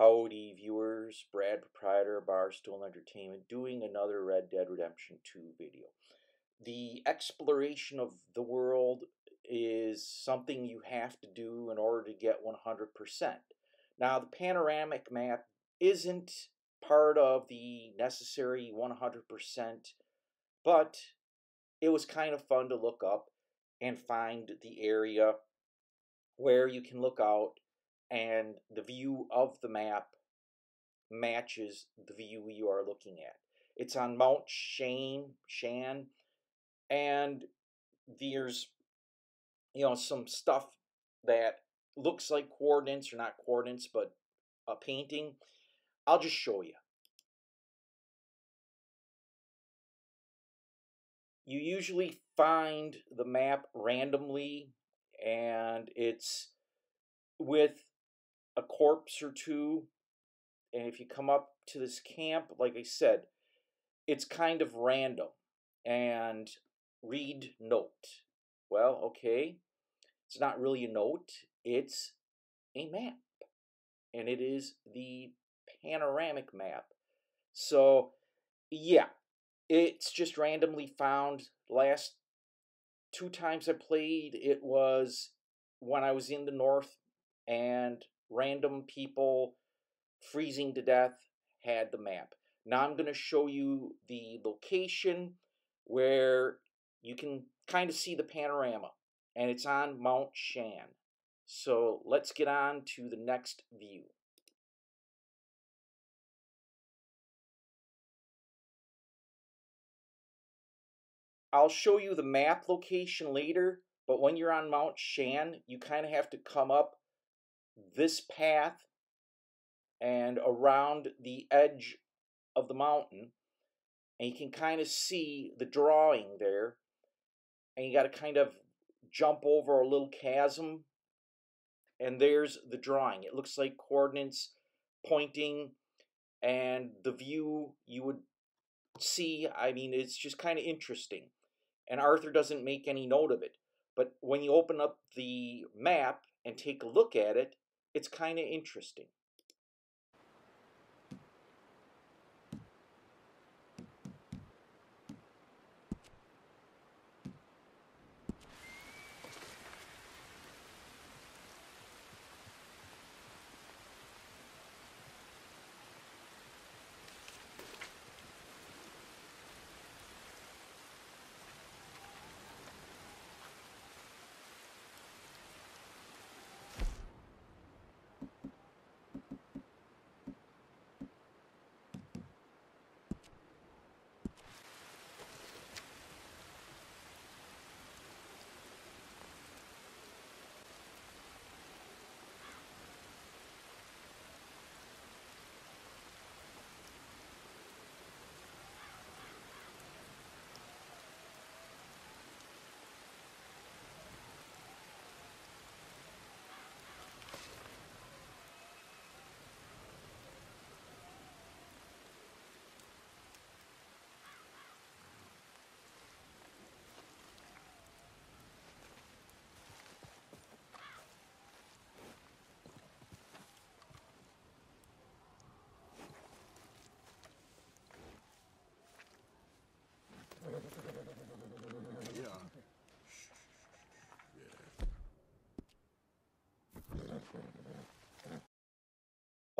Howdy viewers, Brad proprietor Barstool Entertainment doing another Red Dead Redemption 2 video. The exploration of the world is something you have to do in order to get 100%. Now the panoramic map isn't part of the necessary 100%, but it was kind of fun to look up and find the area where you can look out and the view of the map matches the view you are looking at. It's on Mount Shane, Shann, and there's you know some stuff that looks like coordinates or not coordinates, but a painting. I'll just show you. You usually find the map randomly, and it's with a corpse or two. And if you come up to this camp, like I said, it's kind of random. And read note. Well, okay. It's not really a note, it's a map. And it is the panoramic map. So, yeah, it's just randomly found. Last two times I played, it was when I was in the north and random people freezing to death had the map. Now I'm going to show you the location where you can kind of see the panorama, and it's on Mount Shann. So let's get on to the next view. I'll show you the map location later, but when you're on Mount Shann, you kind of have to come up this path and around the edge of the mountain and you can kind of see the drawing there and you got to kind of jump over a little chasm and there's the drawing. It looks like coordinates pointing and the view you would see i mean it's just kind of interesting and arthur doesn't make any note of it but when you open up the map and take a look at it it's kind of interesting.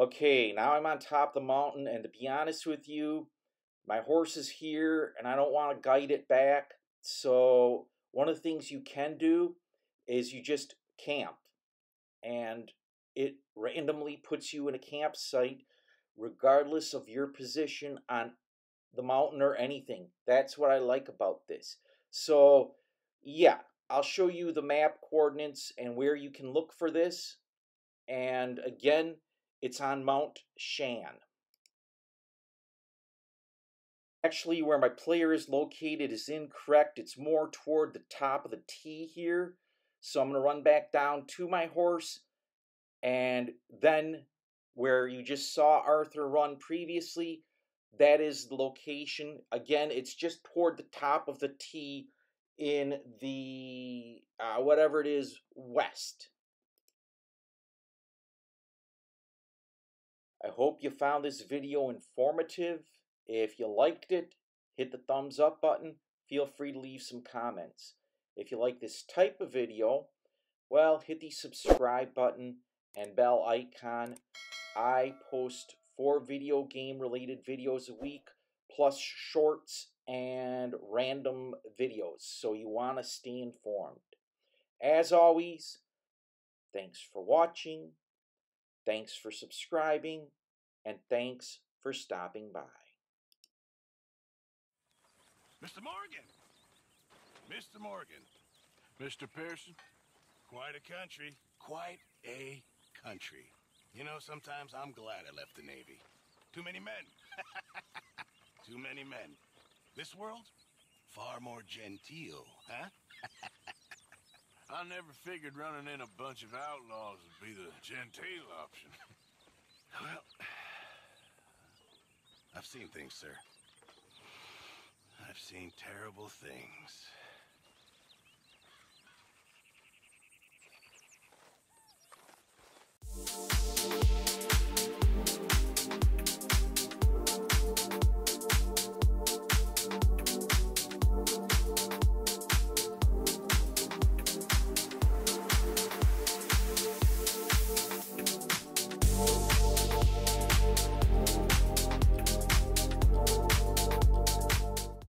Okay, now I'm on top of the mountain, and to be honest with you, my horse is here, and I don't want to guide it back. So one of the things you can do is you just camp, and it randomly puts you in a campsite regardless of your position on the mountain or anything. That's what I like about this. So, yeah, I'll show you the map coordinates and where you can look for this. And again, it's on Mount Shann. Actually, where my player is located is incorrect. It's more toward the top of the T here. So I'm going to run back down to my horse. And then where you just saw Arthur run previously, that is the location. Again, it's just toward the top of the T in the, uh, whatever it is, west. I hope you found this video informative. If you liked it, hit the thumbs up button. Feel free to leave some comments. If you like this type of video, well, hit the subscribe button and bell icon. I post four video game related videos a week, plus shorts and random videos, so you want to stay informed. As always, thanks for watching, thanks for subscribing, and thanks for stopping by. Mr. Morgan! Mr. Morgan. Mr. Pearson? Quite a country. Quite a country. You know, sometimes I'm glad I left the Navy. Too many men. Too many men. This world? Far more genteel, huh? I never figured running in a bunch of outlaws would be the genteel option. well, I've seen things, sir. I've seen terrible things.